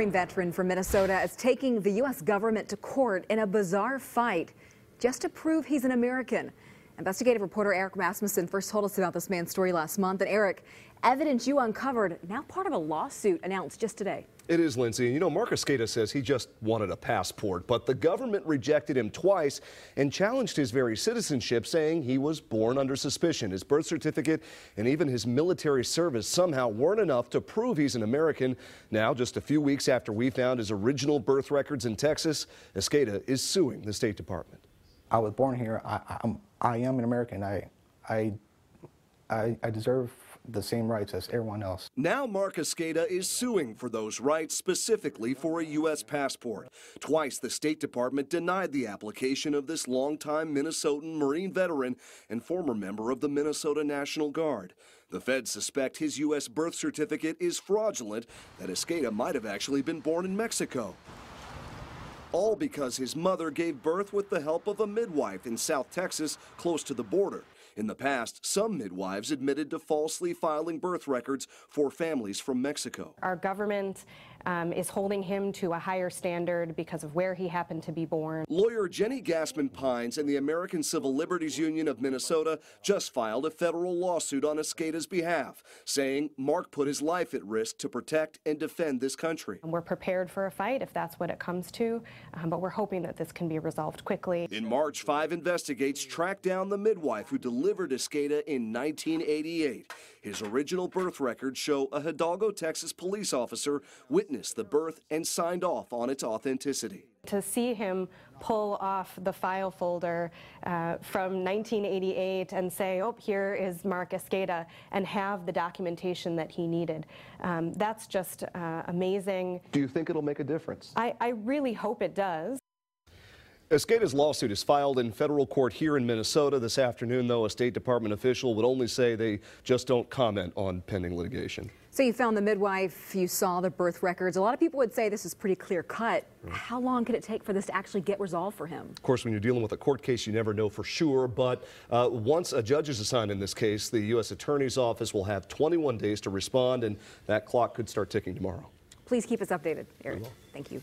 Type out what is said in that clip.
Marine veteran from Minnesota is taking the U.S. government to court in a bizarre fight just to prove he's an American. Investigative reporter Eric Rasmussen first told us about this man's story last month. And Eric, evidence you uncovered, now part of a lawsuit announced just today. It is, Lindsay. And you know, Mark Esqueda says he just wanted a passport, but the government rejected him twice and challenged his very citizenship, saying he was born under suspicion. His birth certificate and even his military service somehow weren't enough to prove he's an American. Now, just a few weeks after we found his original birth records in Texas, Esqueda is suing the State Department. I was born here. I, I'm, I am an American. I, I, I, I deserve the same rights as everyone else. Now Mark Esqueda is suing for those rights specifically for a U.S. passport. Twice the State Department denied the application of this longtime Minnesotan Marine veteran and former member of the Minnesota National Guard. The feds suspect his U.S. birth certificate is fraudulent, that Esqueda might have actually been born in Mexico. All because his mother gave birth with the help of a midwife in South Texas, close to the border. In the past, some midwives admitted to falsely filing birth records for families from Mexico. Our government um, is holding him to a higher standard because of where he happened to be born. Lawyer Jenny Gassman Pines and the American Civil Liberties Union of Minnesota just filed a federal lawsuit on Esqueda's behalf, saying Mark put his life at risk to protect and defend this country. We're prepared for a fight if that's what it comes to, um, but we're hoping that this can be resolved quickly. In March, five investigates tracked down the midwife who delivered Esqueda in 1988. His original birth records show a Hidalgo, Texas police officer witnessed the birth and signed off on its authenticity. To see him pull off the file folder uh, from 1988 and say, oh, here is Mark Esqueda, and have the documentation that he needed, um, that's just uh, amazing. Do you think it'll make a difference? I, I really hope it does. Esqueda's lawsuit is filed in federal court here in Minnesota this afternoon, though a State Department official would only say they just don't comment on pending litigation. So you found the midwife, you saw the birth records. A lot of people would say this is pretty clear cut. How long could it take for this to actually get resolved for him? Of course, when you're dealing with a court case, you never know for sure. But uh, once a judge is assigned in this case, the U.S. Attorney's Office will have 21 days to respond, and that clock could start ticking tomorrow. Please keep us updated, Eric. Thank you.